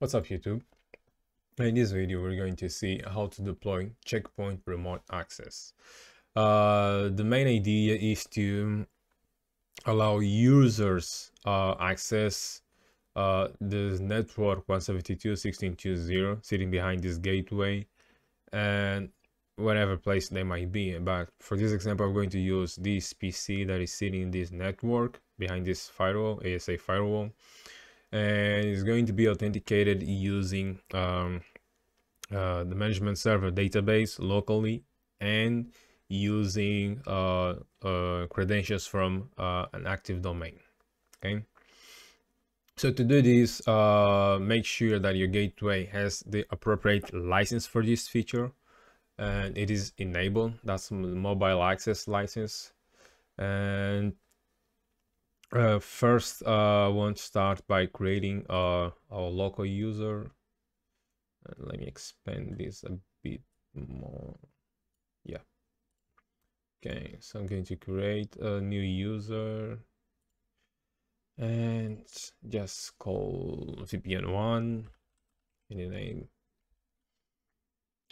What's up YouTube? In this video we're going to see how to deploy checkpoint remote access. Uh, the main idea is to allow users uh, access uh, the network 172.16.2.0 sitting behind this gateway and whatever place they might be. But for this example I'm going to use this PC that is sitting in this network behind this firewall, ASA firewall and it's going to be authenticated using um, uh, the management server database locally and using uh, uh, credentials from uh, an active domain okay? So to do this uh, make sure that your gateway has the appropriate license for this feature and it is enabled. That's mobile access license. And uh, first, uh, I want to start by creating uh, our local user. Uh, let me expand this a bit more. Yeah. Okay, so I'm going to create a new user and just call VPN1 in the name.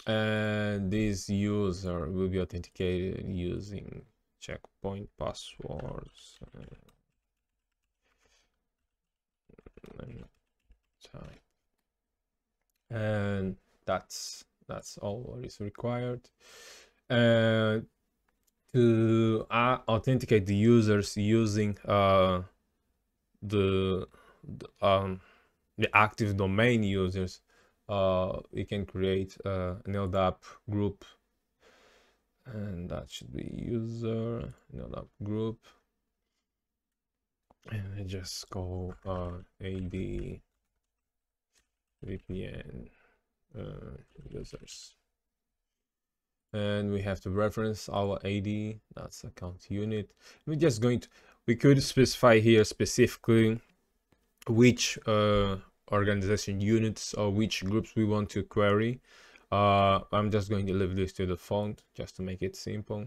And this user will be authenticated using checkpoint passwords. Uh, type and that's that's all what is required. Uh, to uh, authenticate the users using uh, the, the, um, the active domain users uh, we can create uh, an LDAP group. And that should be user LDAP group and I just go uh, ad VPN uh, users. And we have to reference our AD, that's account unit. We're just going to, we could specify here specifically which uh, organization units or which groups we want to query. Uh, I'm just going to leave this to the font just to make it simple.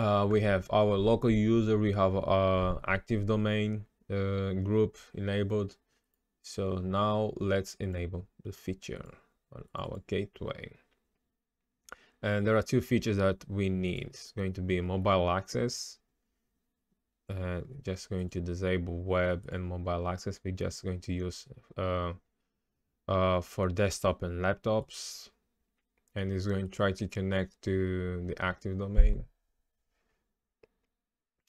Uh, we have our local user, we have our active domain uh, group enabled so now let's enable the feature on our gateway. And there are two features that we need. It's going to be mobile access. Uh, just going to disable web and mobile access. We're just going to use uh, uh, for desktop and laptops. And it's going to try to connect to the active domain.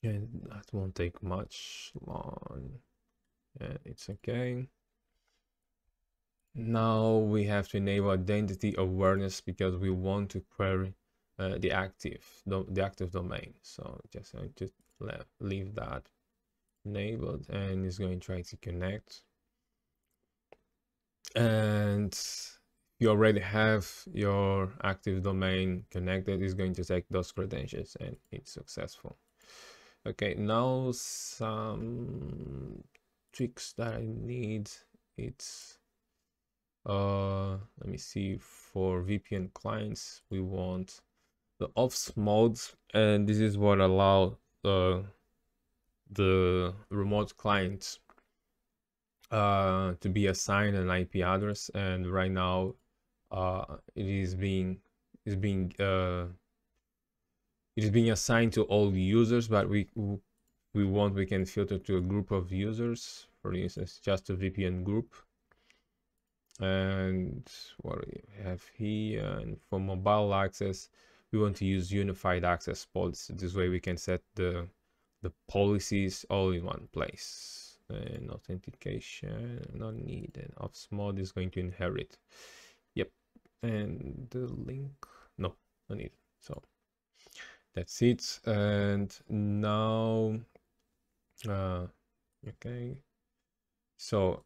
And that won't take much long. Yeah, it's okay. Now we have to enable identity awareness because we want to query uh, the active the active domain. So just going to leave that enabled and it's going to try to connect. And you already have your active domain connected it's going to take those credentials and it's successful. Okay, now some tricks that I need. It's uh let me see for vpn clients we want the office modes and this is what allow uh, the remote client uh to be assigned an ip address and right now uh it is being is being uh it is being assigned to all users but we we want we can filter to a group of users. For instance just a vpn group. And what we have here and for mobile access we want to use unified access policy. This way we can set the the policies all in one place. And authentication not needed office mode is going to inherit. Yep. And the link no no need. So that's it and now uh okay so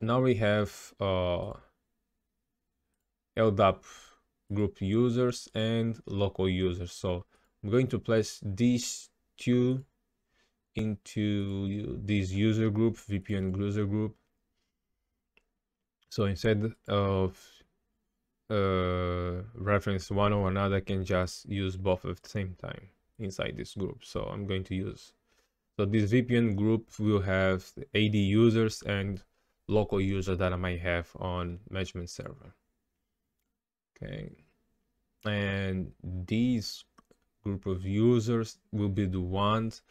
now we have uh, LDAP group users and local users. So I'm going to place these two into this user group, VPN user group. So instead of uh, reference one or another, can just use both at the same time inside this group. So I'm going to use, so this VPN group will have AD users and local user that I might have on management server. Okay. And these group of users will be the ones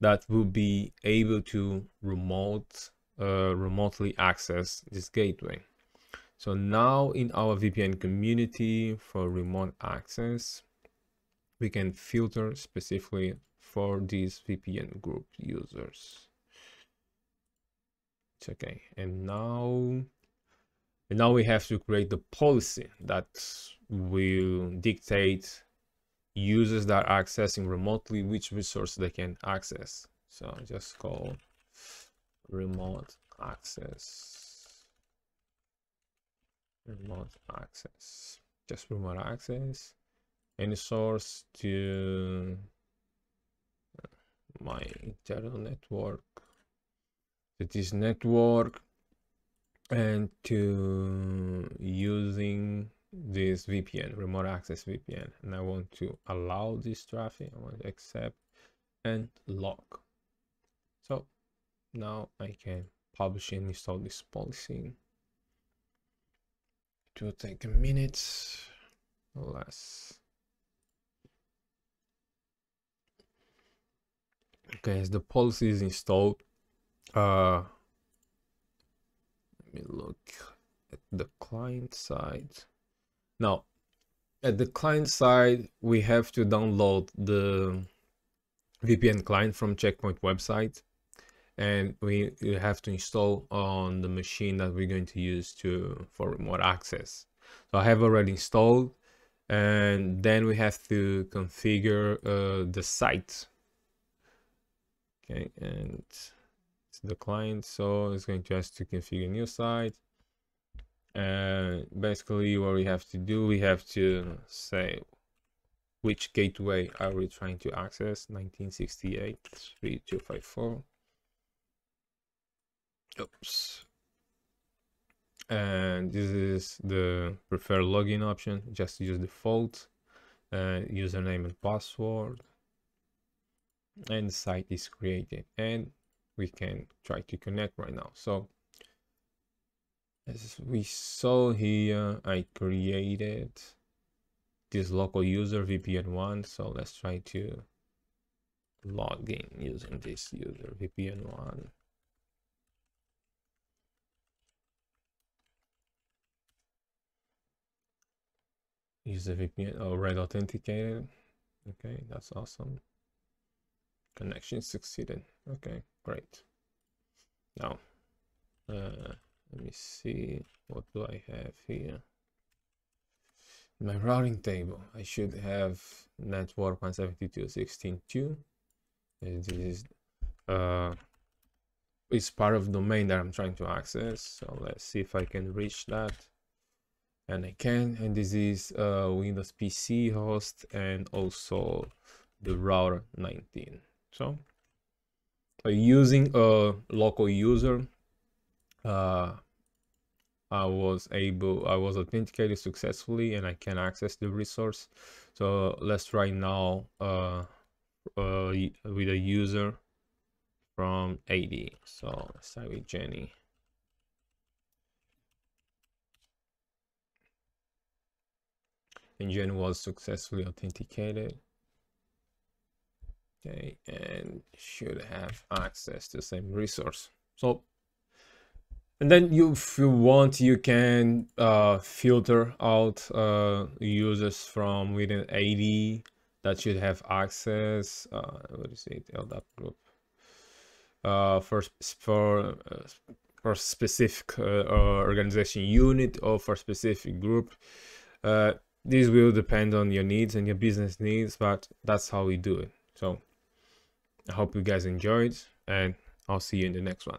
that will be able to remote uh, remotely access this gateway. So now in our VPN community for remote access, we can filter specifically for these VPN group users. It's okay. And now, and now we have to create the policy that will dictate users that are accessing remotely which resource they can access. So just call remote access remote access just remote access. Any source to my internal network to this network and to using this VPN remote access VPN and I want to allow this traffic I want to accept and log so now I can publish and install this policy will take a minute less. Okay as the policy is installed. Uh let me look at the client side. Now at the client side we have to download the VPN client from checkpoint website and we have to install on the machine that we're going to use to for remote access. So i have already installed and then we have to configure uh, the site. Okay and it's the client so it's going to ask to configure new site. And basically what we have to do we have to say which gateway are we trying to access? 1968 3254 oops. And this is the preferred login option. Just use default uh, username and password. And the site is created. And we can try to connect right now. So as we saw here i created this local user vpn1 so let's try to log in using this user vpn1 Use the VPN already authenticated. Okay, that's awesome. Connection succeeded. Okay, great. Now, uh, let me see. What do I have here? my routing table, I should have network 172.16.2. This is uh, it's part of domain that I'm trying to access. So let's see if I can reach that and I can and this is uh, Windows PC host and also the router 19 so by using a local user uh, I was able I was authenticated successfully and I can access the resource. So let's try now uh, uh, with a user from AD so let's start with Jenny engine was successfully authenticated. Okay and should have access to the same resource. So and then you if you want you can uh, filter out uh, users from within AD that should have access uh, what is it LDAP group. Uh, for for uh, for specific uh, organization unit or for specific group. Uh, this will depend on your needs and your business needs but that's how we do it. So i hope you guys enjoyed and i'll see you in the next one